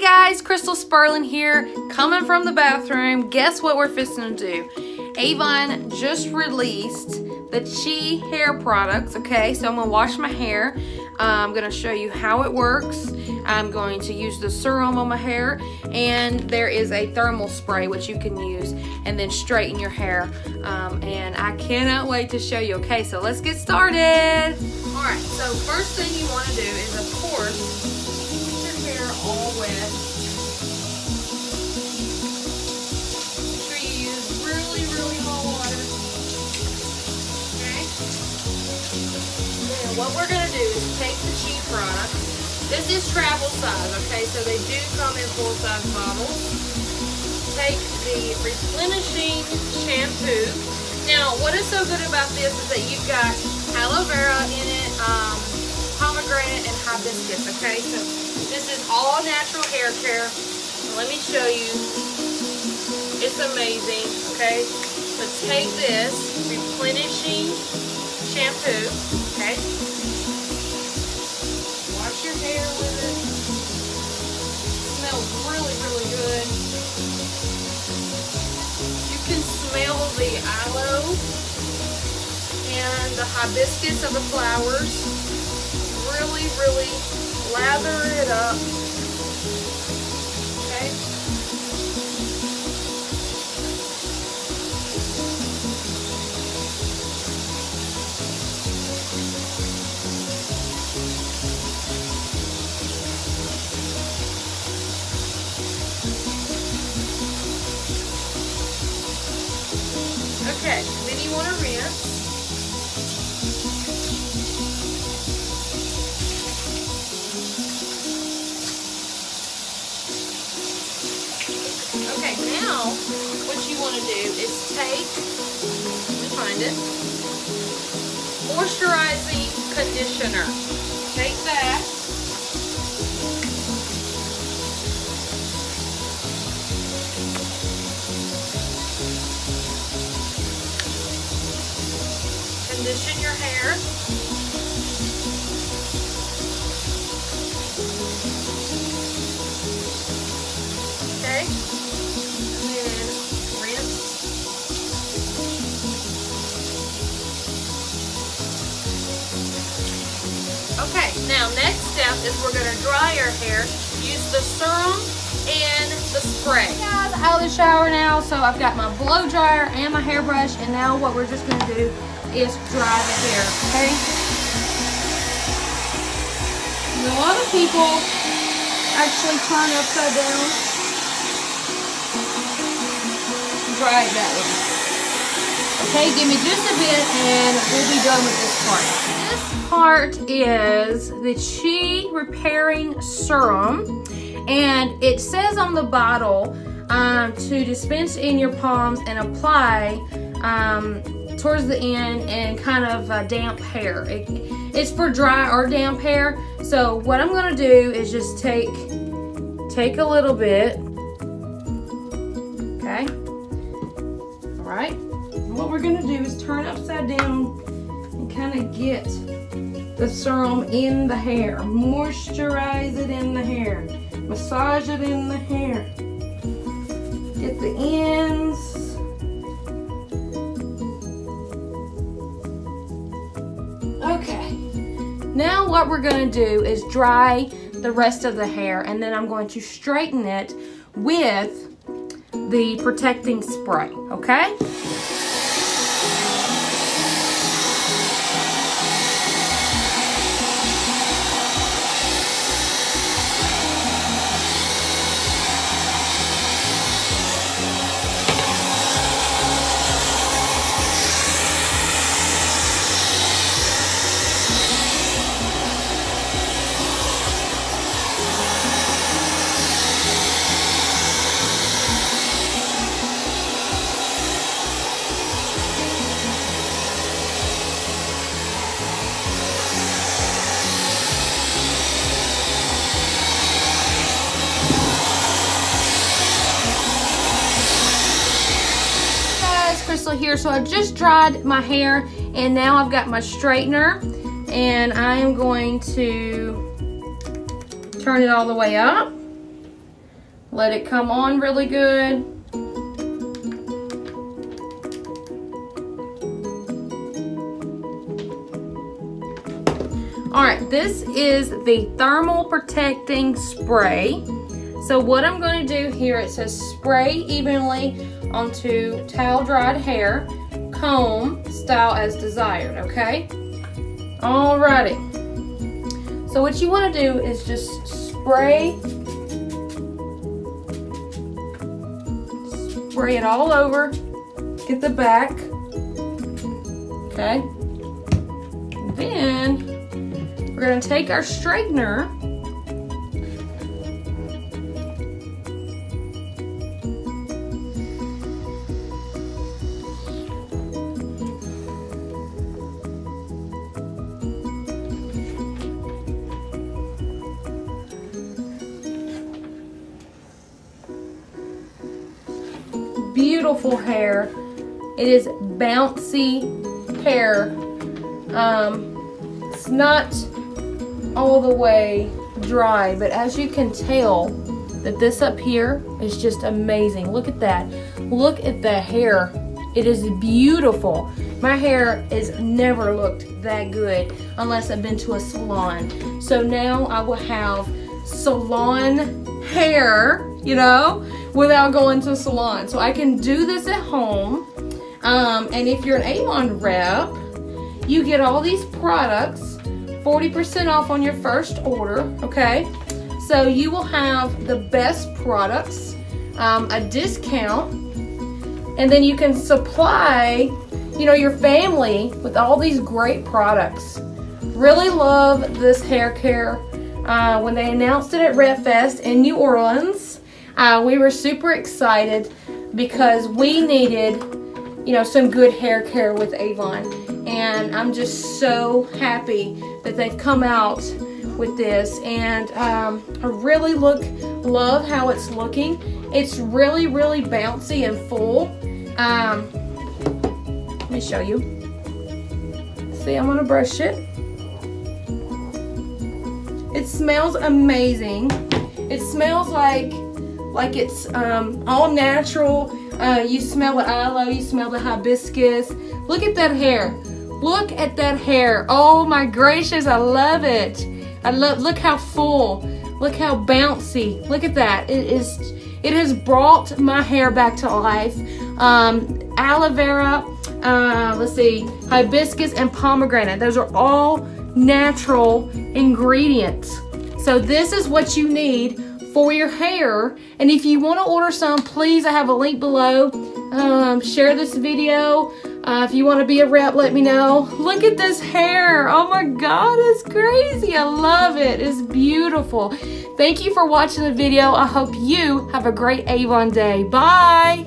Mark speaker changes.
Speaker 1: Guys, Crystal Spurlin here, coming from the bathroom. Guess what we're fixing to do? Avon just released the Chi hair products, okay? So I'm gonna wash my hair. I'm gonna show you how it works. I'm going to use the serum on my hair, and there is a thermal spray which you can use and then straighten your hair. Um, and I cannot wait to show you. Okay, so let's get started. All right, so first thing you wanna do is, of course, wet. Make sure you use really, really hot water. Okay? Now what we're going to do is take the Chi product. This is travel size, okay? So they do come in full-size bottles. Take the replenishing shampoo. Now, what is so good about this is that you've got aloe vera in it, um, pomegranate, and hibiscus, okay? So this is all natural hair care. Let me show you. It's amazing, okay? So take this replenishing shampoo, okay? Wash your hair with it. it smells really, really good. You can smell the aloe and the hibiscus of the flowers. Really, really lather it up. Okay? Okay, then you want to rinse. Want to do is take, find it, moisturizing conditioner. Take that. Condition your hair. Is we're to dry our hair. Use the serum and the spray. Guys, out of the shower now, so I've got my blow dryer and my hairbrush, and now what we're just to do is dry the hair, okay? And a lot of people actually turn upside down. Dry it that way. Okay, give me just a bit and we'll be done with this part. This part is the Chi Repairing Serum and it says on the bottle um, to dispense in your palms and apply um, towards the end and kind of uh, damp hair. It, it's for dry or damp hair. So what I'm gonna do is just take, take a little bit, okay? What we're gonna do is turn upside down and kind of get the serum in the hair. Moisturize it in the hair. Massage it in the hair. Get the ends. Okay. Now what we're gonna do is dry the rest of the hair and then I'm going to straighten it with the protecting spray, okay? So I just dried my hair and now I've got my straightener and I am going to turn it all the way up. Let it come on really good. All right, this is the thermal protecting spray. So what I'm going to do here, it says spray evenly onto towel dried hair, comb style as desired, okay? Alrighty. So what you want to do is just spray, spray it all over, get the back, okay? Then we're gonna take our straightener beautiful hair. It is bouncy hair. Um, it's not all the way dry, but as you can tell, that this up here is just amazing. Look at that. Look at the hair. It is beautiful. My hair has never looked that good unless I've been to a salon. So now I will have salon hair, you know, without going to a salon. So I can do this at home. Um, and if you're an Avon rep, you get all these products 40% off on your first order, okay? So you will have the best products, um, a discount, and then you can supply, you know, your family with all these great products. Really love this hair care. Uh, when they announced it at Rep Fest in New Orleans, uh, we were super excited because we needed, you know, some good hair care with Avon. And I'm just so happy that they've come out with this. And um, I really look love how it's looking. It's really really bouncy and full. Um, let me show you. See I'm gonna brush it. It smells amazing. It smells like like it's um, all natural uh, you smell the aloe you smell the hibiscus look at that hair Look at that hair. Oh my gracious, I love it. I love, look how full, look how bouncy. Look at that. It is, it has brought my hair back to life. Um, aloe vera, uh, let's see, hibiscus and pomegranate. Those are all natural ingredients. So this is what you need for your hair. And if you want to order some, please, I have a link below. Um, share this video. Uh, if you want to be a rep, let me know. Look at this hair. Oh my God, it's crazy. I love it. It's beautiful. Thank you for watching the video. I hope you have a great Avon day. Bye.